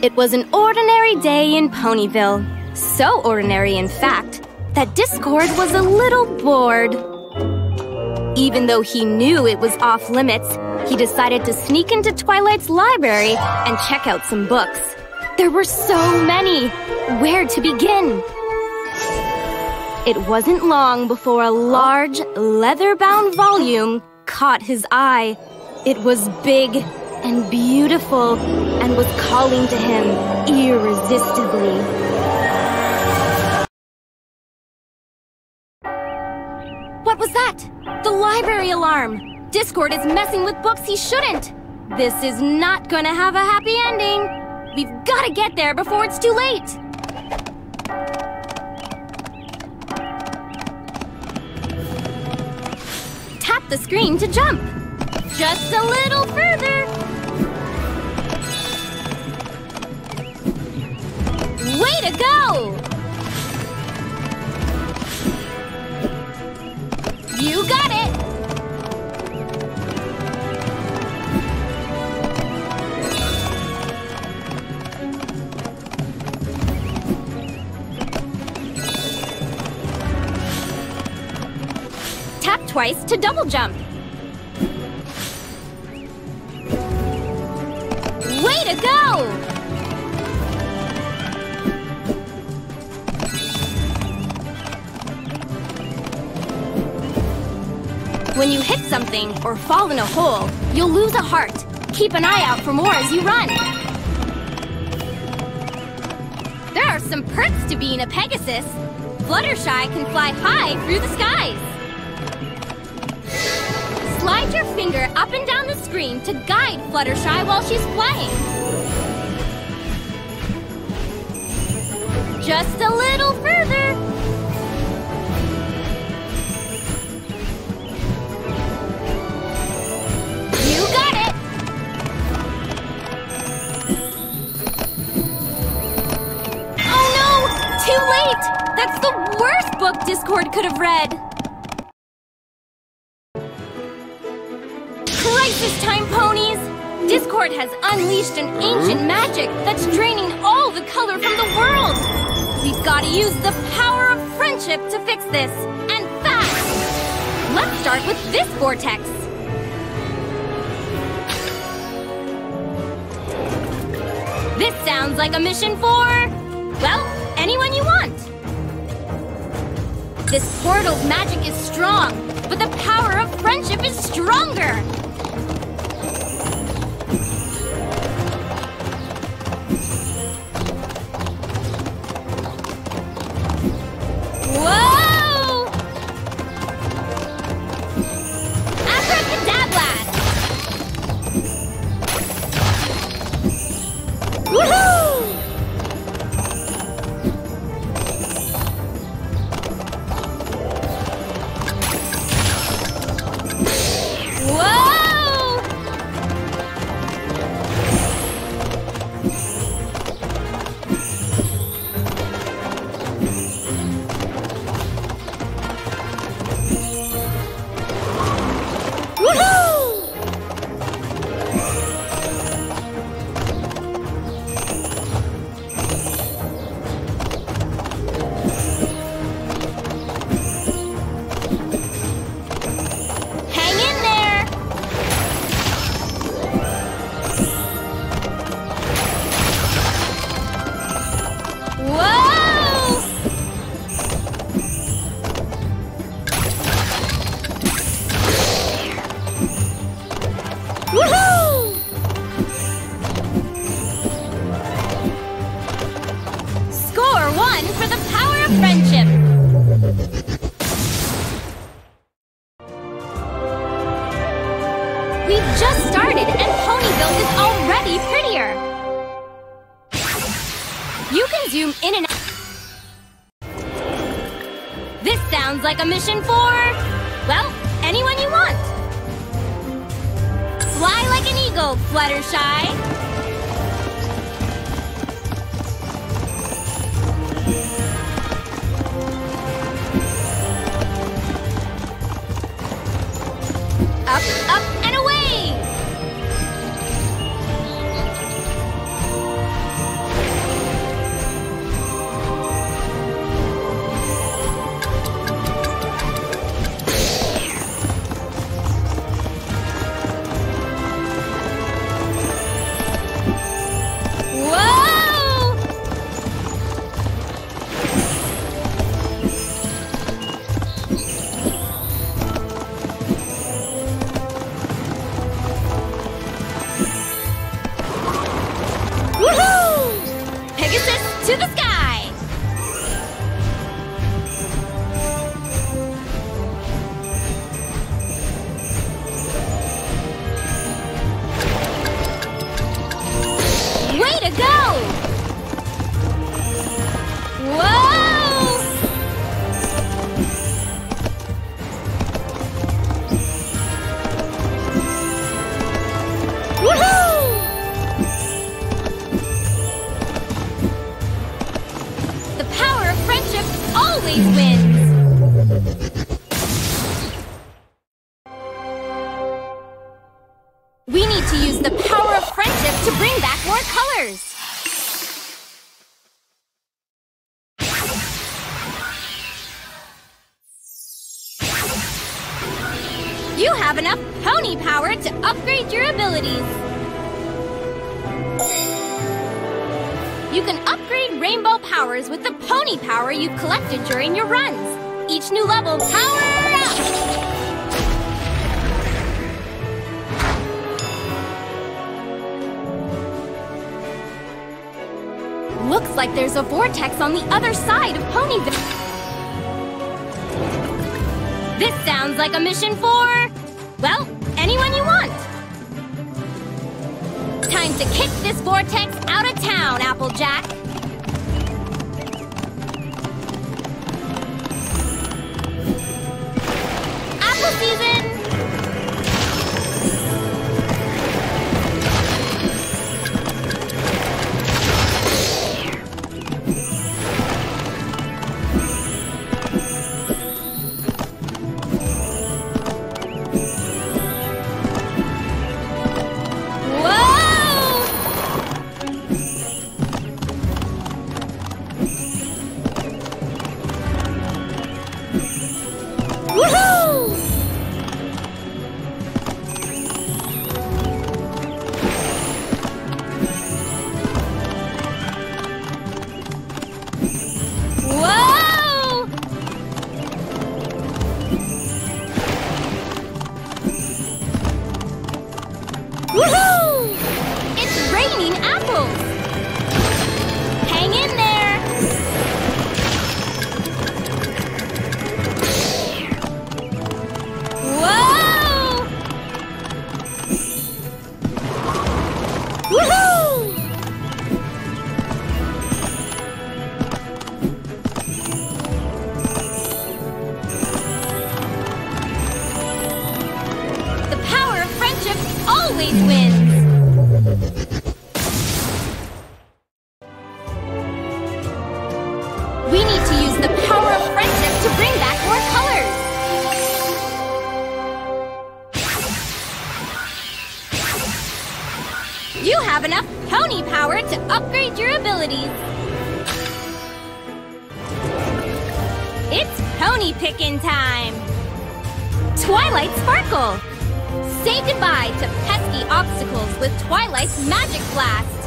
It was an ordinary day in Ponyville. So ordinary, in fact, that Discord was a little bored. Even though he knew it was off limits, he decided to sneak into Twilight's library and check out some books. There were so many! Where to begin? It wasn't long before a large, leather-bound volume caught his eye. It was big and beautiful and was calling to him irresistibly. What was that? The library alarm! Discord is messing with books he shouldn't! This is not gonna have a happy ending! We've gotta get there before it's too late! Tap the screen to jump! Just a little further! To go! You got it! Tap twice to double jump. Way to go! When you hit something or fall in a hole, you'll lose a heart. Keep an eye out for more as you run. There are some perks to being a Pegasus. Fluttershy can fly high through the skies. Slide your finger up and down the screen to guide Fluttershy while she's flying. Just a little That's the worst book Discord could have read! Crisis time, ponies! Discord has unleashed an ancient magic that's draining all the color from the world! We've gotta use the power of friendship to fix this, and fast! Let's start with this vortex! This sounds like a mission for... Well, anyone you want! This portal's magic is strong, but the power of friendship is stronger! Like a mission for... Well, anyone you want. Fly like an eagle, Fluttershy. Up, up, need to use the power of friendship to bring back more colors! You have enough pony power to upgrade your abilities! You can upgrade rainbow powers with the pony power you've collected during your runs. Each new level, power up! Like there's a vortex on the other side of Ponyville. This sounds like a mission for... Well, anyone you want. Time to kick this vortex out of town, Applejack. More colors! You have enough pony power to upgrade your abilities! It's pony picking time! Twilight Sparkle! Say goodbye to pesky obstacles with Twilight's Magic Blast!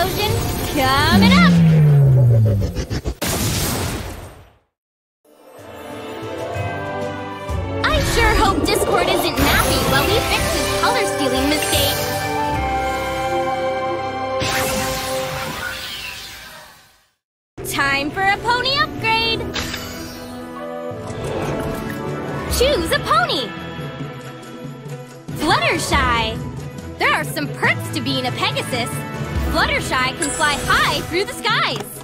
Explosion coming up! Are some perks to being a Pegasus. Fluttershy can fly high through the skies.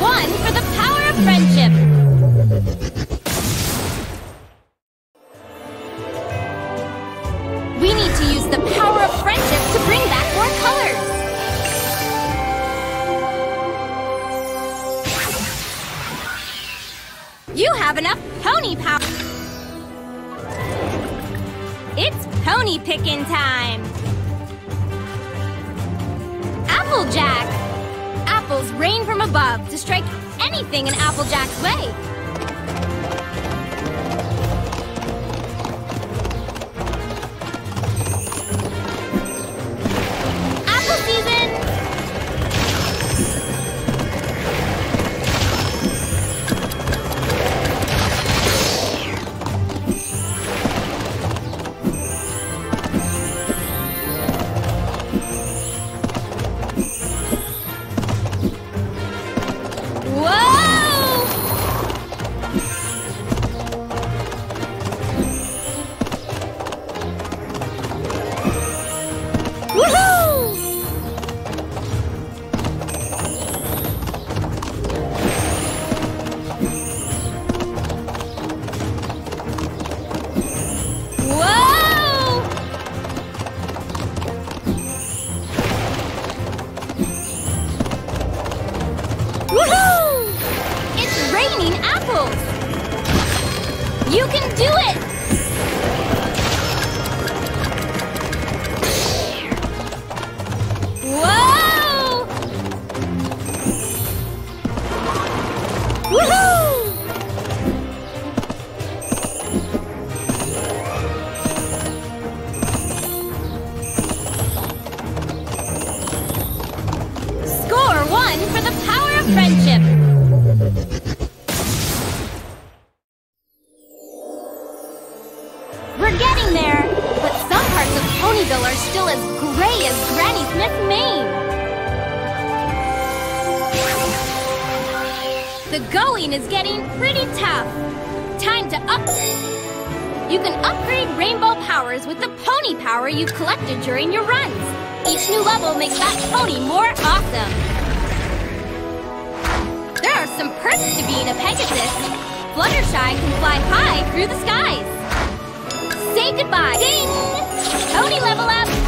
One for the power of friendship. We need to use the power of friendship to bring back more colors. You have enough pony power. It's pony picking time. Applejack. Rain from above to strike anything in Applejack's way. Do it! Is getting pretty tough. Time to up. You can upgrade rainbow powers with the pony power you've collected during your runs. Each new level makes that pony more awesome. There are some perks to being a Pegasus. Fluttershy can fly high through the skies. Say goodbye. Ding! Pony level up!